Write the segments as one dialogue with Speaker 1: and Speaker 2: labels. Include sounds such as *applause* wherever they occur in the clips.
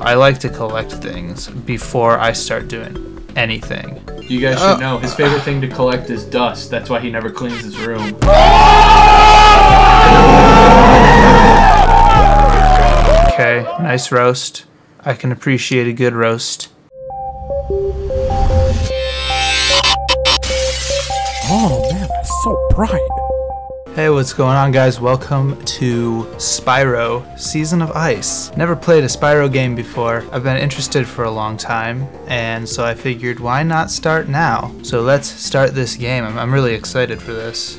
Speaker 1: I like to collect things before I start doing anything.
Speaker 2: You guys should oh. know his favorite thing to collect is dust. That's why he never cleans his room.
Speaker 1: Okay, nice roast. I can appreciate a good roast.
Speaker 3: Oh man, that's so bright.
Speaker 1: Hey, what's going on, guys? Welcome to Spyro Season of Ice. Never played a Spyro game before. I've been interested for a long time, and so I figured why not start now? So let's start this game. I'm, I'm really excited for this.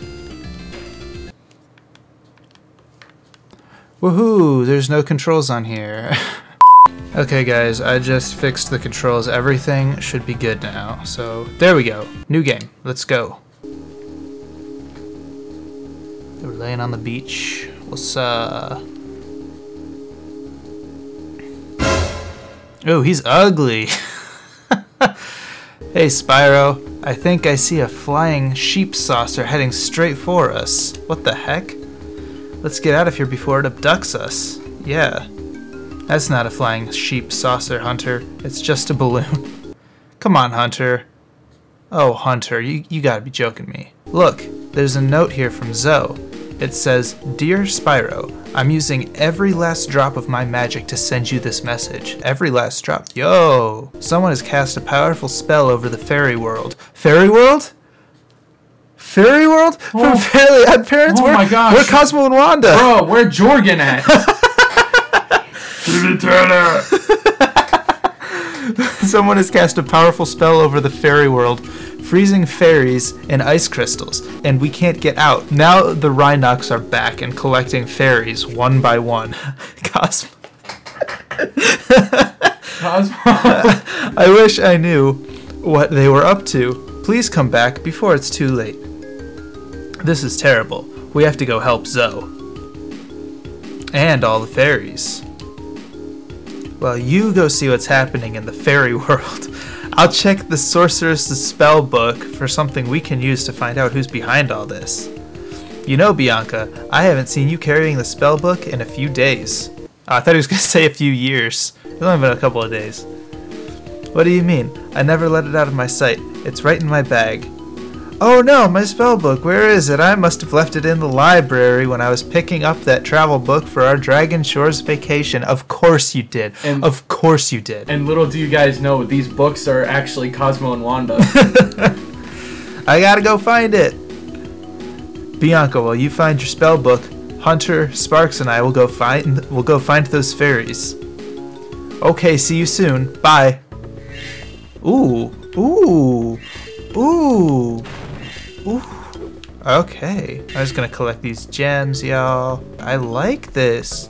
Speaker 1: Woohoo! There's no controls on here. *laughs* okay, guys, I just fixed the controls. Everything should be good now. So there we go. New game. Let's go. Laying on the beach. What's uh? Oh, he's ugly. *laughs* hey, Spyro. I think I see a flying sheep saucer heading straight for us. What the heck? Let's get out of here before it abducts us. Yeah. That's not a flying sheep saucer, Hunter. It's just a balloon. *laughs* Come on, Hunter. Oh, Hunter, you, you gotta be joking me. Look, there's a note here from Zoe. It says, Dear Spyro, I'm using every last drop of my magic to send you this message. Every last drop. Yo! Someone has cast a powerful spell over the fairy world. Fairy world? Fairy world?
Speaker 2: Oh.
Speaker 1: From Fairly Odd Parents?
Speaker 2: Oh
Speaker 1: Where-
Speaker 2: my gosh.
Speaker 1: Where Cosmo and Wanda?
Speaker 2: Bro, where Jorgen at? *laughs*
Speaker 1: Someone has cast a powerful spell over the fairy world, freezing fairies and ice crystals, and we can't get out. Now the Rhynocs are back and collecting fairies one by one. *laughs* Cosmo.
Speaker 2: Cosmo. *laughs*
Speaker 1: I wish I knew what they were up to. Please come back before it's too late. This is terrible. We have to go help Zoe. And all the fairies. Well, you go see what's happening in the fairy *laughs* world. I'll check the sorceress's spell book for something we can use to find out who's behind all this. You know, Bianca, I haven't seen you carrying the spell book in a few days. Oh, I thought he was *laughs* going to say a few years. It's only been a couple of days. What do you mean? I never let it out of my sight. It's right in my bag. Oh no, my spell book. Where is it? I must have left it in the library when I was picking up that travel book for our Dragon Shores vacation. Of course you did.
Speaker 2: And-
Speaker 1: of course you did.
Speaker 2: and little do you guys know, these books are actually Cosmo and Wanda. *laughs*
Speaker 1: I gotta go find it. Bianca, while you find your spell book, Hunter, Sparx, and I will go find we'll go find those fairies. Okay, see you soon. Bye. Ooh, ooh, ooh, ooh. Okay, I'm just gonna collect these gems, y'all. I like this.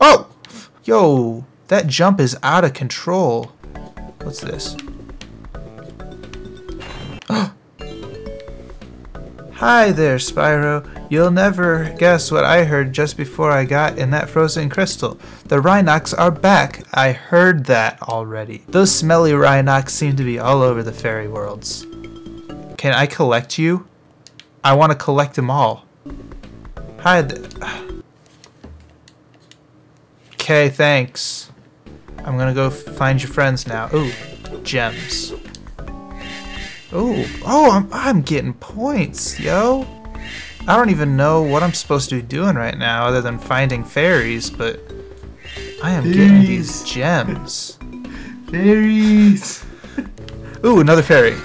Speaker 1: Oh, yo, that jump is out of control. What's this? *gasps* Hi there, Spyro. You'll never guess what I heard just before I got in that frozen crystal. The Rhynocs are back. I heard that already. Those smelly Rhynocs seem to be all over the fairy worlds. Can I collect you? I want to collect them all. Hi. Okay, thanks. I'm gonna go find your friends now. Ooh, gems. Ooh, oh, I'm, I'm getting points, yo. I don't even know what I'm supposed to be doing right now other than finding fairies, but I am getting these gems. *laughs*
Speaker 2: Fairies.
Speaker 1: Ooh, another fairy.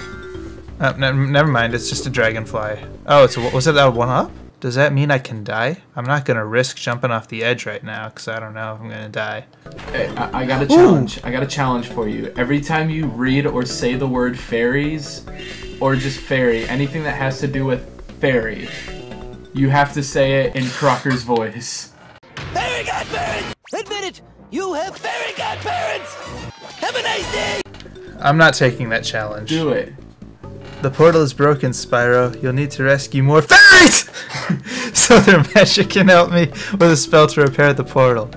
Speaker 1: Uh, ne- never mind, it's just a dragonfly. Oh, it's a, was it that one up? Does that mean I can die? I'm not gonna risk jumping off the edge right now because I don't know if I'm gonna die.
Speaker 2: Hey, I, I got a challenge. I got a challenge for you. Every time you read or say the word fairies, or just fairy, anything that has to do with fairy, you have to say it in Crocker's voice.
Speaker 4: Fairy godparents! Admit it! You have fairy godparents! Have a nice day!
Speaker 1: I'm not taking that challenge.
Speaker 2: Do it.
Speaker 1: The portal is broken, Spyro. You'll need to rescue more fairies! *laughs* so their magic can help me with a spell to repair the portal.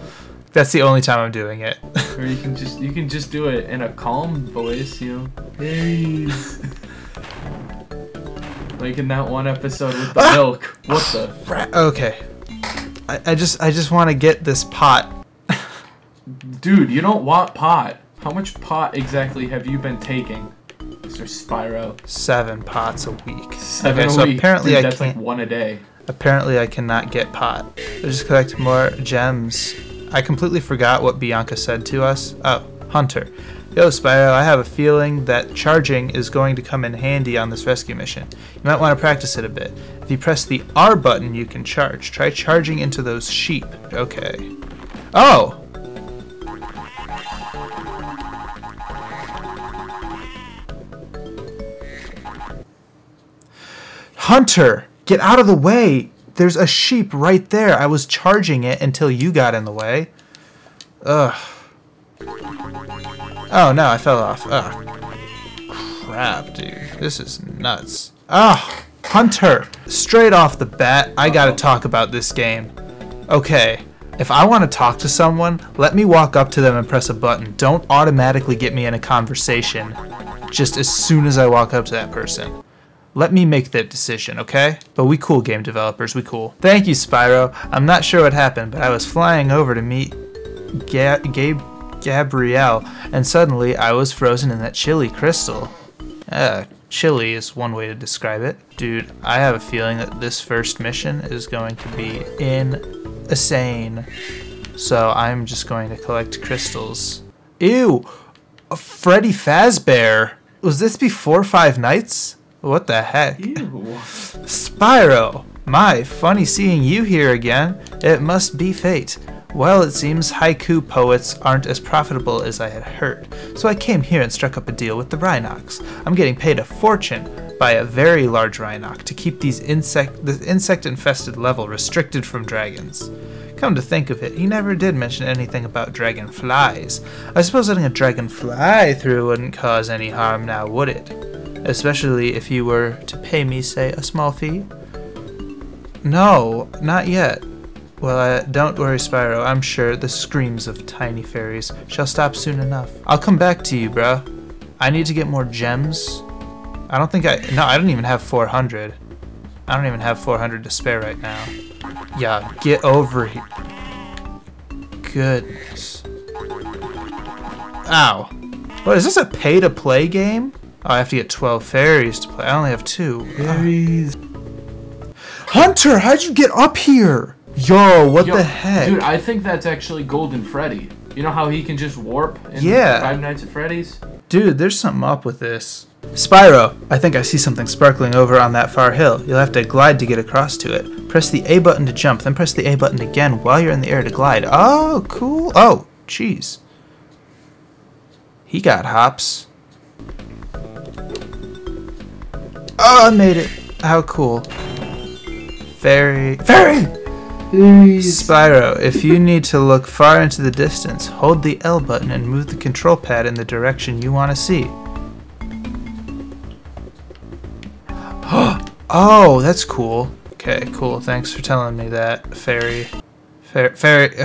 Speaker 1: That's the only time I'm doing it. *laughs*
Speaker 2: Or you can just you can just do it in a calm voice, you know. Fairies. *laughs* like in that one episode with the ah! milk. What the?
Speaker 1: Okay. I, I just I just want to get this pot.
Speaker 2: Dude, you don't want pot. How much pot exactly have you been taking, Mr. Spyro?
Speaker 1: Seven pots a week.
Speaker 2: Seven
Speaker 1: okay,
Speaker 2: a
Speaker 1: so
Speaker 2: week.
Speaker 1: apparently
Speaker 2: Dude,
Speaker 1: I
Speaker 2: that's
Speaker 1: can't.
Speaker 2: like one a day.
Speaker 1: Apparently I cannot get pot. I just collect more gems. I completely forgot what Bianca said to us. Oh, Hunter. Yo, Spyro, I have a feeling that charging is going to come in handy on this rescue mission. You might want to practice it a bit. If you press the R button, you can charge. Try charging into those sheep. Okay. Oh! Hunter, get out of the way. There's a sheep right there. I was charging it until you got in the way. Ugh. Oh no, I fell off. Ugh. Crap, dude. This is nuts. Ah, Hunter. Straight off the bat, I gotta talk about this game. Okay, if I want to talk to someone, let me walk up to them and press a button. Don't automatically get me in a conversation just as soon as I walk up to that person. Let me make that decision, okay? But we cool game developers, we cool. Thank you, Spyro. I'm not sure what happened, but I was flying over to meet Ga- Gabe Gabrielle, and suddenly I was frozen in that chilly crystal. Uh, chilly is one way to describe it. Dude, I have a feeling that this first mission is going to be insane. So I'm just going to collect crystals. Ew! Freddy Fazbear! Was this before Five Nights? What the heck?
Speaker 2: Ew.
Speaker 1: Spyro! My, funny seeing you here again. It must be fate. Well, it seems haiku poets aren't as profitable as I had heard, so I came here and struck up a deal with the Rhynocs. I'm getting paid a fortune by a very large Rhynoc to keep these insect the insect-infested level restricted from dragons. Come to think of it, he never did mention anything about dragonflies. I suppose letting a dragonfly through wouldn't cause any harm now, would it? Especially if you were to pay me, say, a small fee? No, not yet. Well, uh, don't worry, Spyro. I'm sure the screams of tiny fairies shall stop soon enough. I'll come back to you, bro. I need to get more gems. I don't think I... No, I don't even have 400. I don't even have 400 to spare right now. Yeah, get over here. Goodness. Ow. What, is this a pay-to-play game? Oh, I have to get 12 fairies to play. I only have two.
Speaker 2: Fairies. Ah.
Speaker 1: Hunter, how'd you get up here? Yo, what
Speaker 2: Yo,
Speaker 1: the heck?
Speaker 2: Dude, I think that's actually Golden Freddy. You know how he can just warp in
Speaker 1: Yeah.
Speaker 2: Five Nights at Freddy's?
Speaker 1: Dude, there's something up with this. Spyro, I think I see something sparkling over on that far hill. You'll have to glide to get across to it. Press the A button to jump, then press the A button again while you're in the air to glide. Oh, cool. Oh, jeez. He got hops. Oh, I made it. How cool. Fairy. Fairy! Spyro, if you need to look far into the distance, hold the L button and move the control pad in the direction you want to see. *gasps* oh, that's cool. Okay, cool. Thanks for telling me that, fairy. Fair, fairy.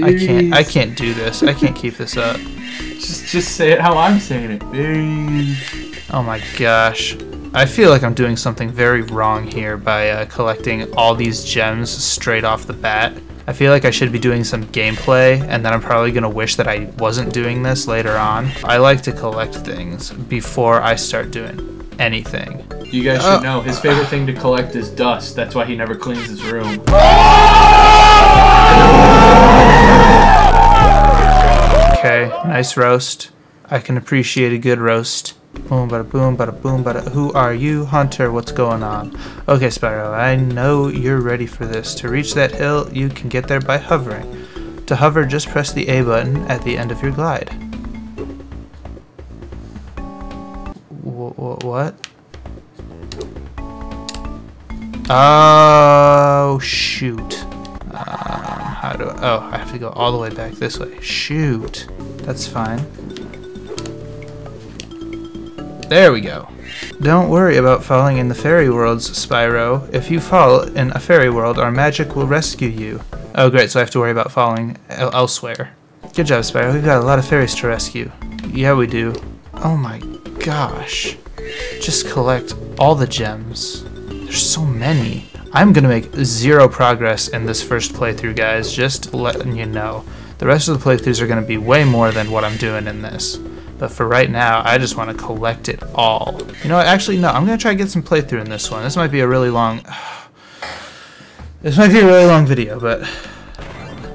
Speaker 1: I can't. I can't do this. I can't keep this up. *laughs*
Speaker 2: Just, just say it how I'm saying it.
Speaker 1: Oh my gosh. I feel like I'm doing something very wrong here by uh, collecting all these gems straight off the bat. I feel like I should be doing some gameplay, and then I'm probably gonna wish that I wasn't doing this later on. I like to collect things before I start doing anything.
Speaker 2: You guys
Speaker 1: Oh.
Speaker 2: should know his favorite thing to collect is dust. That's why he never cleans his room.
Speaker 1: Okay, nice roast. I can appreciate a good roast. Boom, bada boom, bada boom, bada. Who are you, Hunter? What's going on? Okay, Spyro, I know you're ready for this. To reach that hill, you can get there by hovering. To hover, just press the A button at the end of your glide. Wh- wh- what? Oh, shoot. Um, how do I, oh, I have to go all the way back this way. Shoot. That's fine. There we go. Don't worry about falling in the fairy worlds, Spyro. If you fall in a fairy world, our magic will rescue you. Oh, great, so I have to worry about falling el- elsewhere. Good job, Spyro. We've got a lot of fairies to rescue. Yeah, we do. Oh my gosh. Just collect all the gems. There's so many. I'm gonna make zero progress in this first playthrough, guys. Just letting you know. The rest of the playthroughs are to be way more than what I'm doing in this. But for right now, I just want to collect it all. You know what? Actually, no. I'm going to try to get some playthrough in this one. This might be a really long... *sighs* This might be a really long video, but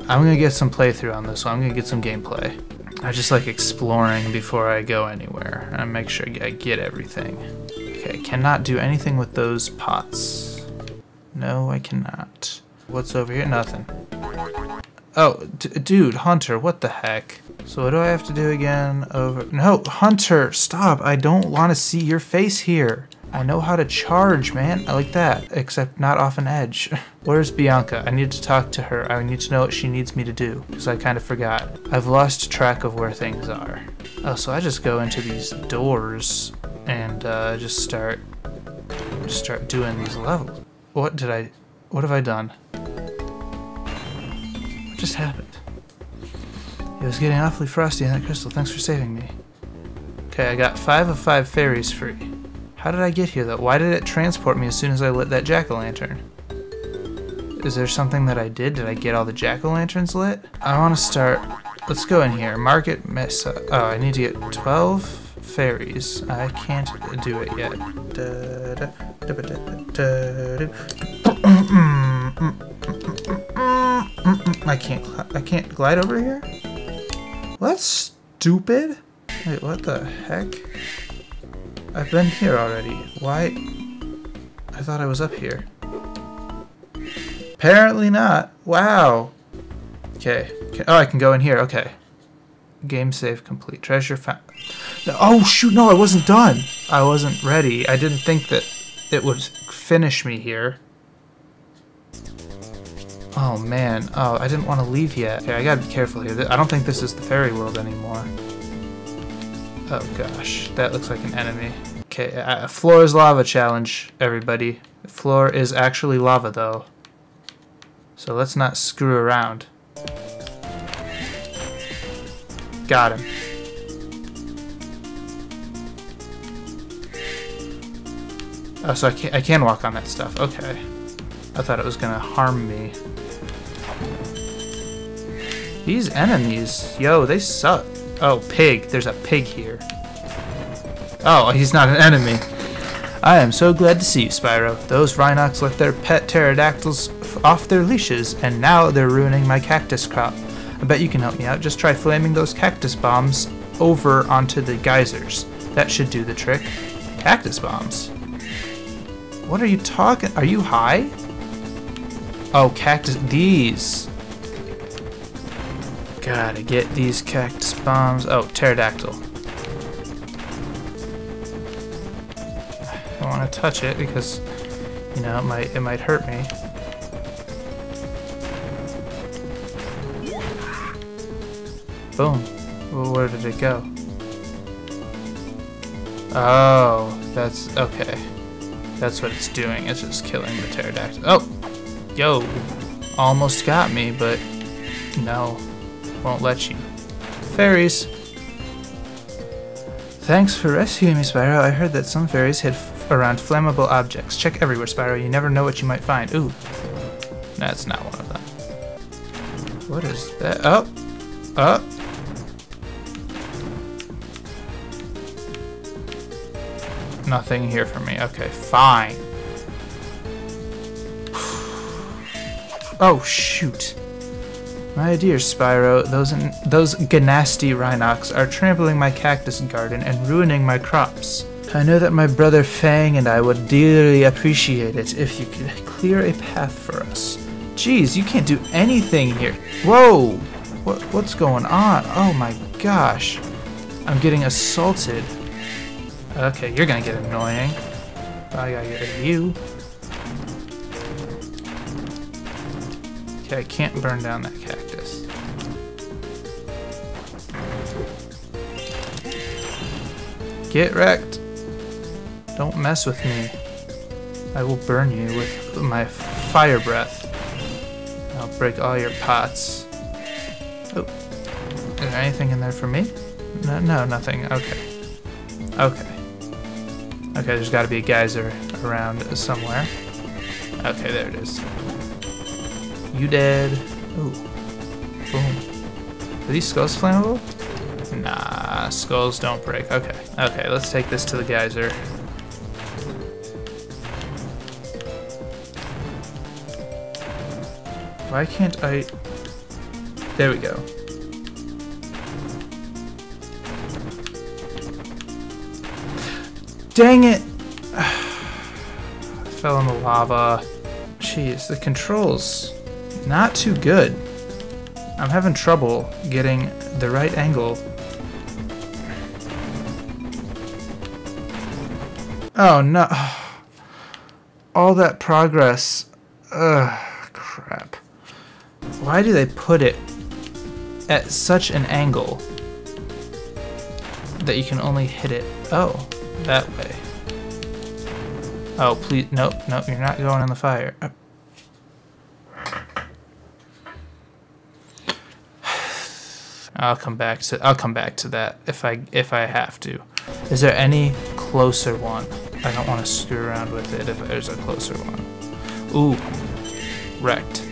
Speaker 1: I'm going to get some playthrough on this one. I'm going to get some gameplay. I just like exploring before I go anywhere. And make sure I get everything. Okay, cannot do anything with those pots. No, I cannot. What's over here? Nothing. Oh, dude, Hunter, what the heck? So what do I have to do again? Over. No, Hunter, stop. I don't want to see your face here. I know how to charge, man. I like that, except not off an edge. *laughs* Where's Bianca? I need to talk to her. I need to know what she needs me to do, because I kind of forgot. I've lost track of where things are. Oh, so I just go into these doors and uh, just start, just start doing these levels. What did I, what have I done? Just happened? It was getting awfully frosty in that crystal. Thanks for saving me. Okay, I got five of five fairies free. How did I get here, though? Why did it transport me as soon as I lit that jack-o'-lantern? Is there something that I did? Did I get all the jack-o'-lanterns lit? I want to start... Let's go in here. Market Mesa. Uh, oh, I need to get 12 fairies. I can't do it yet. I can't... I can't glide over here? What? Stupid? Wait, what the heck? I've been here already. Why? I thought I was up here. Apparently not. Wow. Okay. Oh, I can go in here. Okay. Game save complete. Treasure found. No, oh, shoot. No, I wasn't done. I wasn't ready. I didn't think that it would finish me here. Oh, man. Oh, I didn't want to leave yet. Okay, I gotta be careful here. I don't think this is the fairy world anymore. Oh gosh, that looks like an enemy. Okay, uh, floor is lava challenge, everybody. floor is actually lava though. So let's not screw around. Got him. Oh, so I can, I can walk on that stuff. Okay. I thought it was gonna harm me. These enemies, yo, they suck. Oh, pig. There's a pig here. Oh, he's not an enemy. I am so glad to see you, Spyro. Those Rhynocs let their pet pterodactyls off their leashes, and now they're ruining my cactus crop. I bet you can help me out. Just try flaming those cactus bombs over onto the geysers. That should do the trick. Cactus bombs? What are you talking? Are you high? Oh, cactus. These. Gotta get these cactus bombs. Oh, pterodactyl. I don't want to touch it because, you know, it might it might hurt me. Boom. Well, where did it go? Oh, that's okay. That's what it's doing. It's just killing the pterodactyl. Oh, yo, almost got me, but no won't let you. Fairies. Thanks for rescuing me, Spyro. I heard that some fairies hid around flammable objects. Check everywhere, Spyro. You never know what you might find. Ooh. That's not one of them. What is that? Oh. Oh. Nothing here for me. Okay, fine. *sighs* Oh, shoot. My dear Spyro, those those Ganasty Rhynocs are trampling my cactus garden and ruining my crops. I know that my brother Fang and I would dearly appreciate it if you could clear a path for us. Jeez, you can't do anything here. Whoa! What, what's going on? Oh my gosh. I'm getting assaulted. Okay, you're gonna get annoying. I gotta get you. Okay, I can't burn down that cactus. Get wrecked! Don't mess with me. I will burn you with my fire breath. I'll break all your pots. Oh, is there anything in there for me? No, no, nothing. Okay. Okay. Okay, there's got to be a geyser around somewhere. Okay, there it is. You dead. Ooh. Boom. Are these skulls flammable? Nah, skulls don't break. Okay, okay, let's take this to the geyser. Why can't I... There we go. Dang it! *sighs* Fell in the lava. Jeez, the controls not too good. I'm having trouble getting the right angle. Oh no. *sighs* All that progress. Ugh, crap. Why do they put it at such an angle that you can only hit it? Oh, that way. Oh, please, nope, nope, you're not going in the fire. Uh, I'll come back to I'll come back to that if I if I have to. Is there any closer one? I don't want to screw around with it if there's a closer one. Ooh, wrecked.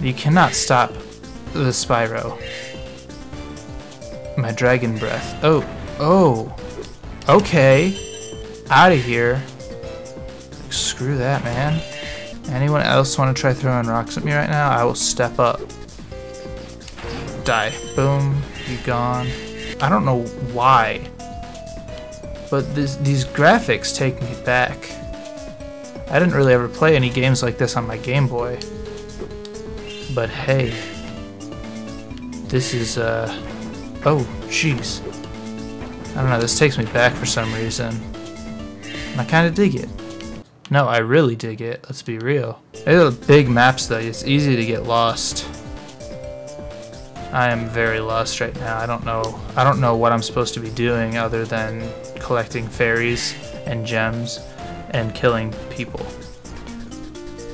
Speaker 1: You cannot stop the Spyro. My dragon breath. Oh, oh, okay. Out of here. Screw that, man. Anyone else want to try throwing rocks at me right now? I will step up. Die. Boom. You gone. I don't know why. But this, these graphics take me back. I didn't really ever play any games like this on my Game Boy. But hey. This is, uh... Oh, jeez. I don't know, this takes me back for some reason. And I kind of dig it. No, I really dig it. Let's be real. They're big maps though. It's easy to get lost. I am very lost right now. I don't know. I don't know what I'm supposed to be doing other than collecting fairies and gems and killing people.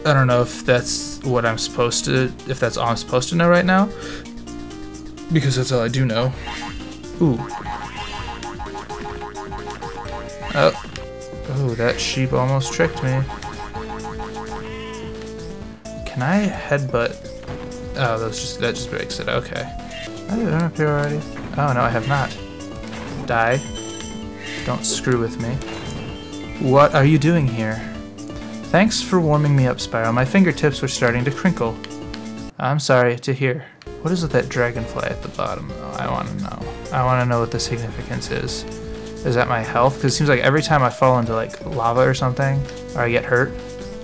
Speaker 1: I don't know if that's what I'm supposed to, if that's all I'm supposed to know right now, because that's all I do know. Ooh. Oh. Oh, that sheep almost tricked me. Can I headbutt? Oh, that's just that just breaks it. Okay. I here already? Oh no, I have not. Die. Don't screw with me. What are you doing here? Thanks for warming me up, Spyro. My fingertips were starting to crinkle. I'm sorry to hear. What is with that dragonfly at the bottom, though? I want to know. I want to know what the significance is. Is that my health? Because it seems like every time I fall into like lava or something, or I get hurt,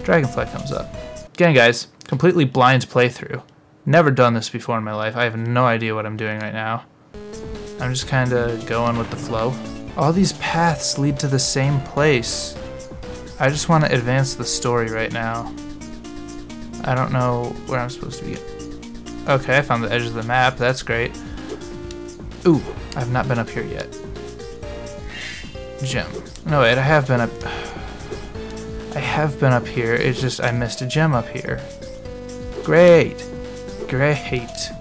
Speaker 1: dragonfly comes up. Again, guys, completely blind playthrough. Never done this before in my life. I have no idea what I'm doing right now. I'm just kind of going with the flow. All these paths lead to the same place. I just want to advance the story right now. I don't know where I'm supposed to be. Okay, I found the edge of the map. That's great. Ooh, I've not been up here yet. Gem. No, wait, I have been up... I have been up here. It's just I missed a gem up here. Great. Great.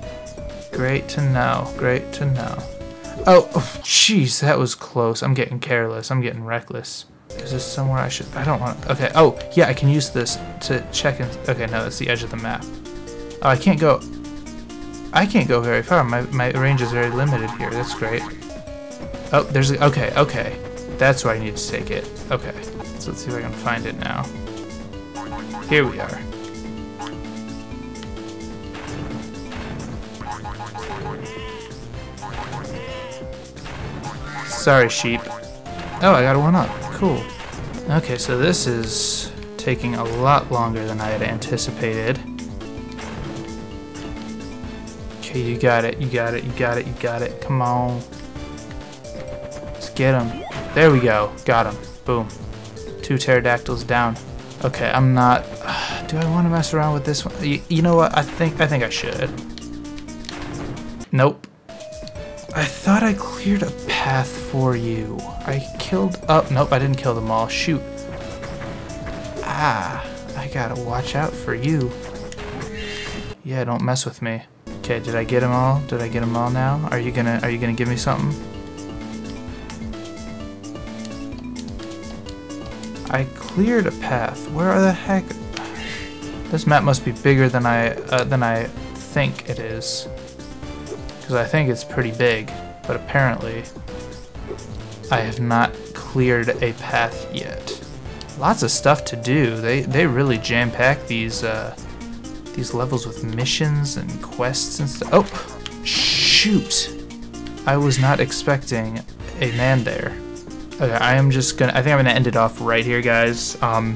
Speaker 1: Great to know. Great to know. Oh, oh, jeez, that was close. I'm getting careless. I'm getting reckless. Is this somewhere I should... I don't want... Okay, oh, yeah, I can use this to check and... Okay, no, that's the edge of the map. Oh, I can't go... I can't go very far. My, my range is very limited here. That's great. Oh, there's... A, okay, okay. That's where I need to take it. Okay. So let's see if I can find it now. Here we are. Sorry, sheep. Oh, I got a one up. Cool. Okay, so this is taking a lot longer than I had anticipated. Okay, you got it, you got it, you got it, you got it. Come on. Let's get him. There we go. Got him. Boom. Two pterodactyls down. Okay, I'm not... Uh, *sighs* do I want to mess around with this one? You, you know what? I think I think I should. Nope. I thought I cleared a path for you. I killed... Oh, nope, I didn't kill them all. Shoot. Ah, I gotta watch out for you. Yeah, don't mess with me. Okay, did I get them all? Did I get them all now? Are you gonna Are you gonna give me something? I cleared a path. Where are the heck? This map must be bigger than I uh, than I think it is. Because I think it's pretty big, but apparently I have not cleared a path yet. Lots of stuff to do. They they really jam pack these uh, these levels with missions and quests and stuff. Oh, shoot! I was not expecting a man there. Okay, I am just gonna. I think I'm gonna end it off right here, guys. Um,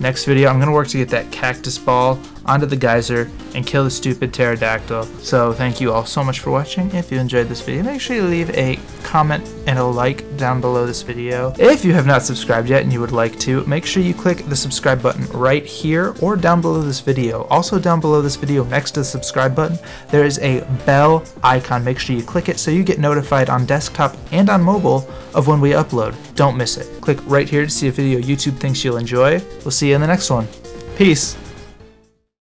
Speaker 1: next video, I'm gonna work to get that cactus ball onto the geyser and kill the stupid pterodactyl. So thank you all so much for watching. If you enjoyed this video, make sure you leave a comment and a like down below this video. If you have not subscribed yet and you would like to, make sure you click the subscribe button right here or down below this video. Also down below this video next to the subscribe button, there is a bell icon. Make sure you click it so you get notified on desktop and on mobile of when we upload. Don't miss it. Click right here to see a video YouTube thinks you'll enjoy. We'll see you in the next one. Peace.